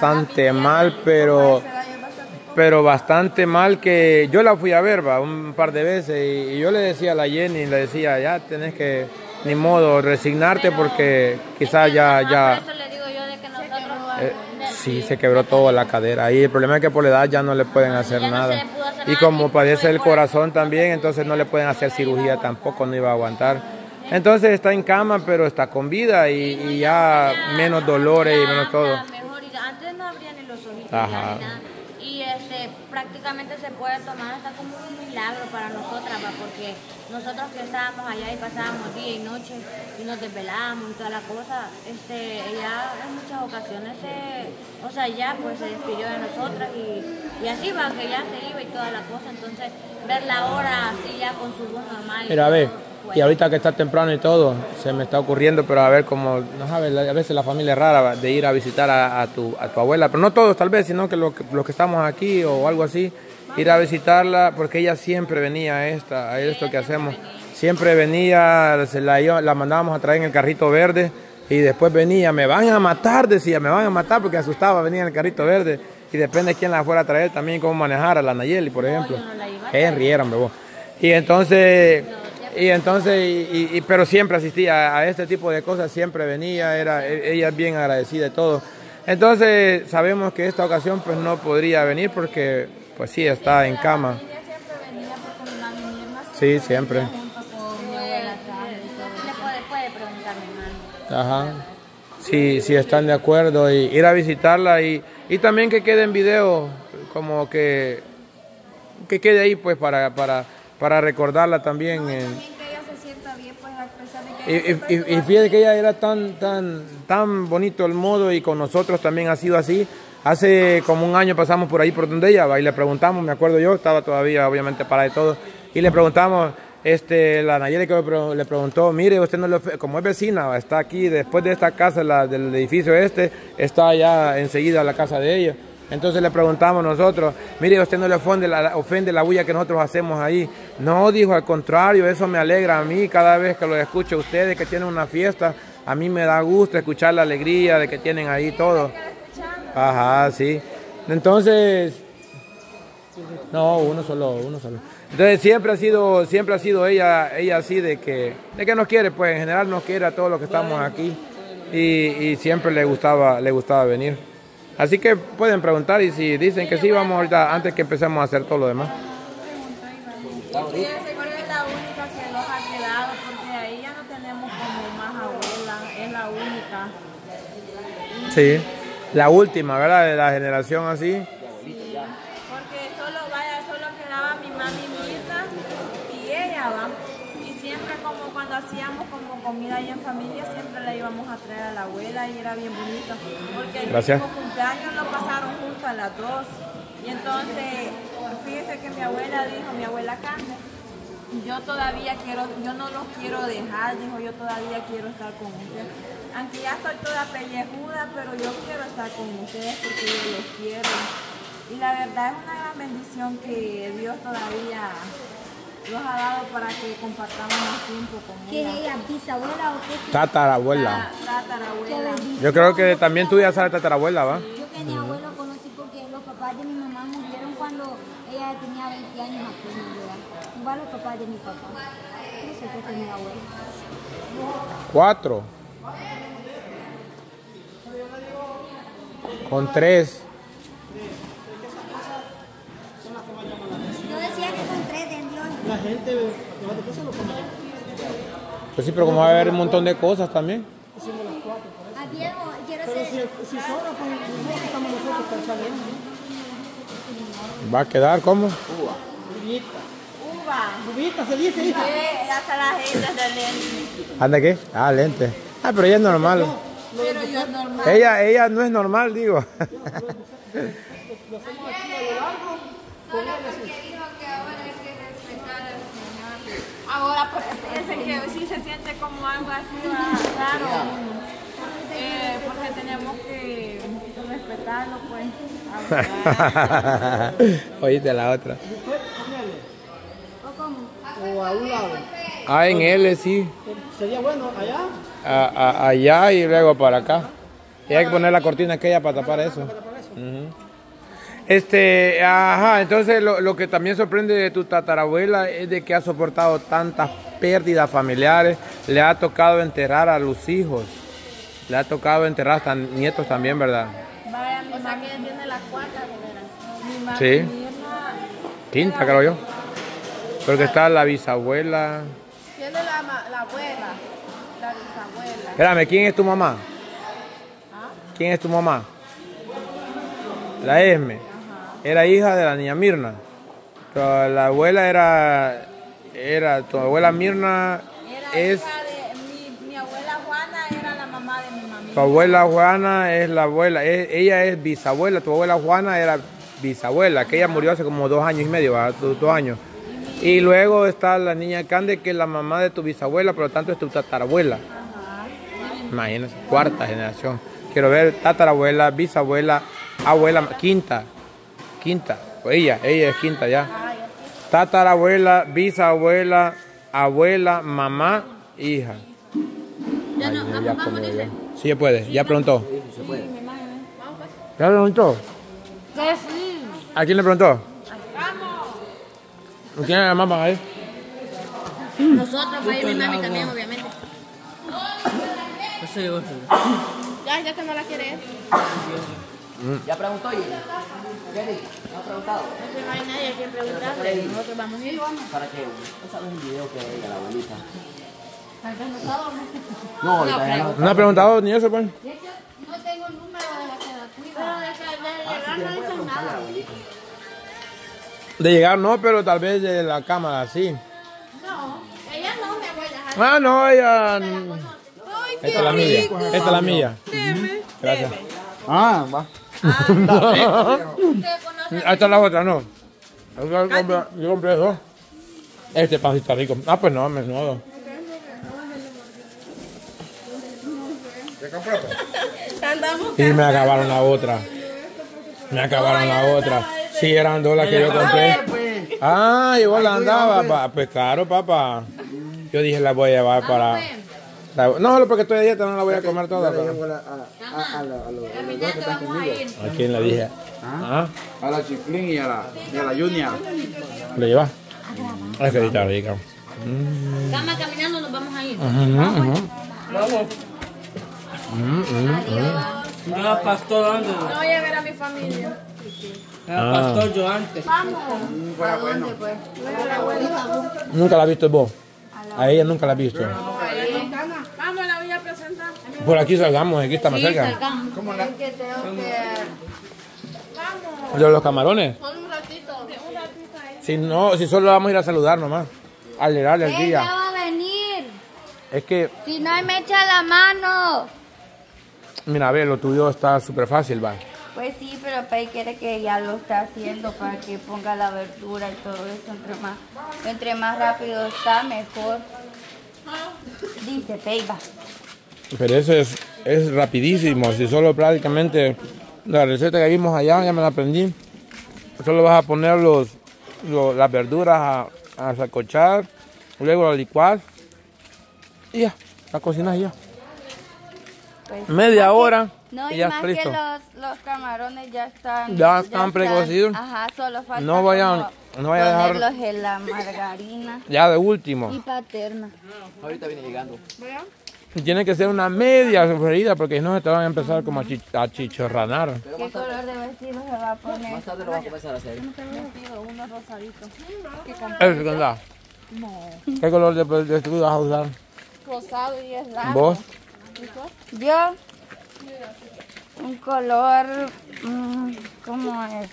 bastante mal, pero pero bastante mal que yo la fui a ver va, un par de veces y, yo le decía a la Jenny, le decía, ya tenés que, ni modo, resignarte porque quizás ya... ya que nosotros... eh, sí, se quebró toda la cadera. Y el problema es que por la edad ya no le pueden hacer Ya no nada. hacer Y como padece el el corazón también, entonces no le pueden hacer cirugía tampoco, no iba a aguantar. Entonces está en cama, pero está con vida y, y ya menos dolores y menos todo. Mejor, y antes no abría ni los ojitos Ajá. Y este, prácticamente se puede tomar hasta como un milagro para nosotras, ¿va? porque nosotros que estábamos allá y pasábamos día y noche y nos desvelábamos y toda la cosa, este, ella en muchas ocasiones se, o sea, ya pues se despidió de nosotras y, y así va, que ya se iba y toda la cosa, entonces verla ahora así ya con su voz normal. a ver, y ahorita que está temprano y todo, se me está ocurriendo, pero a ver cómo, no sabes, a veces la familia es rara de ir a visitar a, a tu, a tu abuela, pero no todos tal vez, sino que los que, los que estamos aquí o algo así, ir a visitarla, porque ella siempre venía a, esta, a esto que hacemos, siempre venía, se la, la mandábamos a traer en el carrito verde y después venía, me van a matar, decía, me van a matar porque asustaba, venía en el carrito verde y depende de quién la fuera a traer también, cómo manejar a la Nayeli, por ejemplo. yo no la iba a Henry. Y entonces, y entonces, y, y- pero siempre asistía a este tipo de cosas, siempre venía, era, e- ella es bien agradecida y todo. Entonces, sabemos que esta ocasión pues no podría venir porque, pues sí, está en cama. Sí, siempre. Ajá. Sí, sí están de acuerdo y ir a visitarla y, y también que quede en video, como que, que quede ahí pues para, para, para recordarla también. en- También que ella se sienta bien, pues a pesar de Y, que y, y- y fíjate que ella era tan, tan, tan bonito el modo y con nosotros también ha sido así. Hace como un año pasamos por ahí por donde ella va y le preguntamos, me acuerdo yo, estaba todavía obviamente para de todo, y le preguntamos, este, la Nayeli que le pre- le preguntó, mire, usted no le, como es vecina, está aquí, después de esta casa, la, del edificio este, está allá enseguida la casa de ella. Entonces le preguntamos nosotros, mire, usted no le ofende la, ofende la bulla que nosotros hacemos ahí. No, dijo, al contrario, eso me alegra a mí cada vez que lo escucho a ustedes que tienen una fiesta. A mí me da gusto escuchar la alegría de que tienen ahí todo. Ajá, sí. Entonces, no, uno solo, uno solo. Entonces siempre ha sido, siempre ha sido ella, ella así de que, de que nos quiere, pues en general nos quiere a todos los que estamos aquí y, y siempre le gustaba, le gustaba venir. Así que pueden preguntar y si dicen que sí, vamos ahorita antes que empecemos a hacer todo lo demás. Sí, la última, ¿verdad? De la generación así. Porque solo, vaya, solo quedaba mi mami Mirta y ella, va. Y siempre como cuando hacíamos como comida ahí en familia, siempre la íbamos a traer a la abuela y era bien bonito. Porque el Gracias. último cumpleaños lo pasaron juntos a las dos. Y entonces, fíjese que mi abuela dijo, mi abuela Carmen, yo todavía quiero, yo no los quiero dejar, dijo, yo todavía quiero estar con ustedes. Aunque ya estoy toda pellejuda, pero yo quiero estar con ustedes porque yo los quiero. Y la verdad es una gran bendición que Dios todavía los ha dado para que compartamos más tiempo con ¿Qué es ella. ella? ¿Bisabuela o qué? Tatarabuela. La tatarabuela. Qué. Yo creo que también tú ya sabes tatarabuela, ¿va? Yo que mi abuelo conocí porque los papás de mi mamá murieron cuando ella tenía 20 años aquí en. Igual los papás de mi papá. No sé qué tenía abuelo. Cuatro. Con tres. Yo decía que con tres de Dios. La gente cosas lo come. Pues sí, pero como va a haber un montón de cosas también. A Diego, quiero Pero ser. si, si sobra, pues no estamos nosotros para echarle eso. Va a quedar como. Bubita. Uva. Bubita se dice, hija. Sí, hasta la gente de lente. ¿Anda qué? Ah, lente. Ah, pero ella es normal. Pero yo normal. Ella, ella no es normal, digo. Lo hacemos aquí a lo largo. Con él así. Ahora pues, fíjense que sí se siente como algo así va, raro. Eh, porque tenemos que respetarlo, pues. hablar. Oíste la otra. ¿O cómo? O a un lado. Ah, en L sí. Sería bueno allá. A- a- allá y luego para acá. Y hay que poner la cortina aquella para tapar eso. Para Este, ajá, entonces lo, lo que también sorprende de tu tatarabuela es de que ha soportado tantas pérdidas familiares, le ha tocado enterrar a los hijos, le ha tocado enterrar hasta nietos también, ¿verdad? Vaya, mi O sea que ella tiene la cuarta generación. mi Sí. mi hermana, Quinta, creo yo. Porque está la bisabuela. tiene la, ma- la abuela, la bisabuela. Espérame, ¿quién es tu mamá? ¿Quién es tu mamá? La Esme. Era hija de la niña Mirna. La abuela era. Era. Tu abuela Mirna Era es. hija de mi, mi abuela Juana, era la mamá de mi mamá. Tu abuela Juana es la abuela. es- ella es bisabuela. Tu abuela Juana era bisabuela. Que ella murió hace como dos años y medio. Dos, dos años. Y luego está la niña Cande, que es la mamá de tu bisabuela, por lo tanto es tu tatarabuela. Imagínense, cuarta generación. Quiero ver tatarabuela, bisabuela, abuela, quinta. Quinta. Pues ella, ella es quinta ya. Tatarabuela, bisabuela, abuela, mamá, hija. Ya no, Ay, vamos, ya vamos, dice. Sí, ya puede, ya preguntó. ¿Ya preguntó? Que sí. ¿A quién le preguntó? ¿A quién es la mamá ahí? Nosotros, ir mi mami también, obviamente. Ya, ya que no la quiere. ¿Ya preguntó y Jenny, ¿no ha preguntado? No hay nadie a quien preguntarle. Nosotros vamos a ir. ¿Para qué? ¿No sabes el video que ella, la abuelita? No, ya no. ¿No ha preguntado ni eso, pues? No tengo el número de la que la cuida. Pero de que de llegar no dicen nada. De llegar no, pero tal vez de la cámara, sí. No, ella no, mi abuela. Ah, no, ella... Esta es la mía. Esta es la mía. Gracias. Ah, va. Conoce Esta es la otra, no. Yo compré, yo compré dos. Este pan está rico. Ah, pues no, menudo. Y me acabaron la otra. Me acabaron la otra. Sí, eran dos las que yo compré. Ah, igual la andaba. pa- Pues claro, papá. Yo dije, la voy a llevar para... la- No, porque estoy a dieta, no la voy a comer toda. pero- Caminando vamos a ir. ¿A quién le dije? ¿Ah? A la Chiflín y a la, y a la Junior. ¿Le lleva? Es que está rica. Cama caminando nos vamos a ir. Yo era pastor antes. No voy a ver a mi familia. Era pastor yo antes. Nunca la has visto vos. A ella nunca la has visto. Vamos, la voy a presentar. Por aquí salgamos, aquí está más Sí, cerca. salgamos. Es que tengo que... ¿De los camarones? Con un ratito. Un ratito ahí. Si no, si solo vamos a ir a saludar nomás. A alegrarle el Ella día. va a venir. Es que, Si no, me echa la mano. mira, a ver, lo tuyo está súper fácil, va. Pues sí, pero Pei quiere que ya lo está haciendo para que ponga la verdura y todo eso. Entre más, entre más rápido está, mejor. Dice Pei, va. Pero eso es, es rapidísimo. Si solo prácticamente la receta que vimos allá, ya me la aprendí. Solo vas a poner los, lo- las verduras a, a sacochar, luego a licuar y ya, la cocinas ya. Pues, Media más que- hora No, y ya más está listo. que los, los camarones ya están... Ya están precocidos. Ajá, solo falta No vayan- no vayan a dejar- ponerlos en la margarina Ya de último. y paterna. Ahorita viene llegando. Y tiene que ser una media sofreída porque si no se te van a empezar como a, chi- a chichorranar. ¿Qué color de vestido se va a poner? Más tarde lo vamos a empezar a hacer. Uno rosadito. Eso que anda. ¿Qué color de vestido vas a usar? Rosado y es largo. ¿Vos? Yo, un color, mm, ¿cómo es?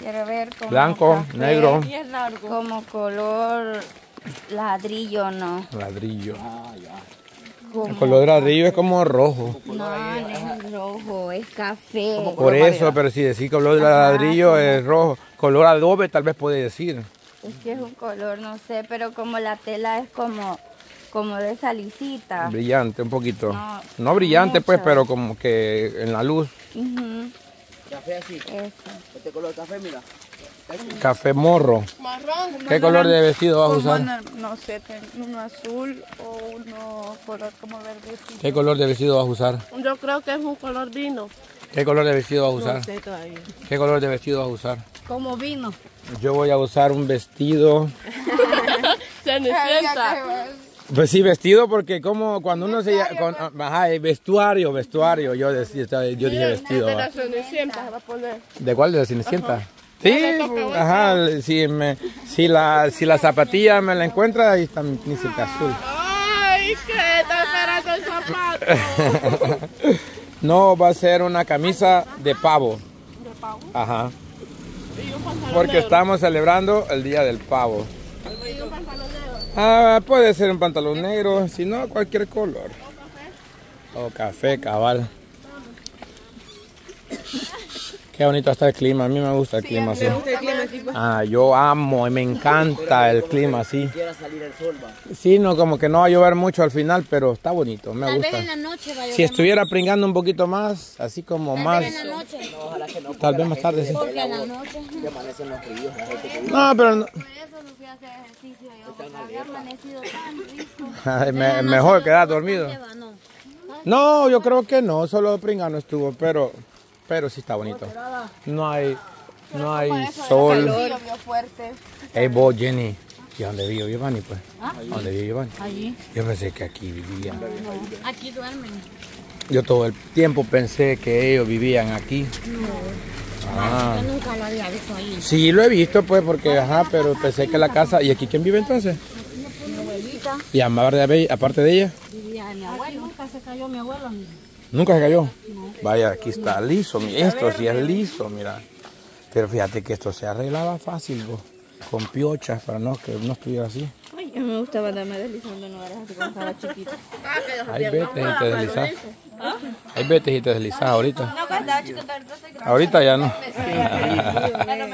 Quiero ver como Blanco, café, negro, Y es largo. Como color ladrillo, no. ladrillo. Como, El color de ladrillo es como rojo. no, no es rojo, es café. Por eso, pero si decís color de ladrillo es rojo. Color adobe tal vez puede decir. Es que es un color, no sé, pero como la tela es como, como de salicita. Brillante, un poquito. No, No brillante pues, pero como que en la luz. Café así. eso. Este color de café, mira. Café morro. Marrón. ¿Qué color de vestido vas a usar? No sé, uno azul o uno color como verdecito. ¿Qué color de vestido vas a usar? Yo creo que es un color vino. ¿Qué color de vestido vas a usar? No sé todavía. ¿Qué color de vestido vas a usar? Como vino. Yo voy a usar un vestido. Pues sí, vestido porque como cuando uno se llama... con- ajá, eh, vestuario, vestuario. Yo, decía, yo dije vestido. va. ¿De cuál? ¿De la Cenicienta? Sí, ajá, si, me, si, la, si la zapatilla me la encuentra, ahí está mi príncipe azul. Ay, ¿qué? Está esperando el zapato. No, va a ser una camisa de pavo. ¿De pavo? Ajá. Y un pantalón Porque estamos celebrando el Día del Pavo. Y un pantalón negro. Ah, puede ser un pantalón negro, si no, cualquier color. O café, cabal. Qué bonito está el clima, a mí me gusta el clima. Ah, yo amo y me encanta el clima así. Sí, no, como que no va a llover mucho al final, pero está bonito, me Tal vez gusta. en la noche va a llover Si estuviera pringando un poquito más, así como más. más, Tal vez en la noche. Ojalá que no. tal vez más tarde, sí. Porque en la noche. No, pero no-. Ay, me- mejor quedar dormido. No. Yo creo que no, solo pringando estuvo, pero, pero sí está bonito. No hay, no hay sol. Llovió fuerte. Hey, vos, Jenny, ¿y a dónde vive Giovanni, pues? ¿A dónde vive Giovanni? Allí. Yo pensé que aquí vivía. Aquí duermen. Yo todo el tiempo pensé que ellos vivían aquí. Ah. Yo nunca lo había visto ahí. Sí, lo he visto, pues, porque, ajá, pero pensé que la casa... ¿Y aquí quién vive entonces? Mi abuelita Y de, aparte de ella, vivía mi abuelo. Nunca se cayó mi abuelo. Nunca se cayó. Vaya, aquí está liso, esto sí es liso, mira. Pero fíjate que esto se arreglaba fácil, vos, con piochas, para no que no estuviera así. Ay, me gustaba andarme deslizando en horas así cuando estaba chiquita. Hay veces y te deslizas. Hay veces y te deslizas ahorita. No, cuando estaba chiquita. Ahorita ya no.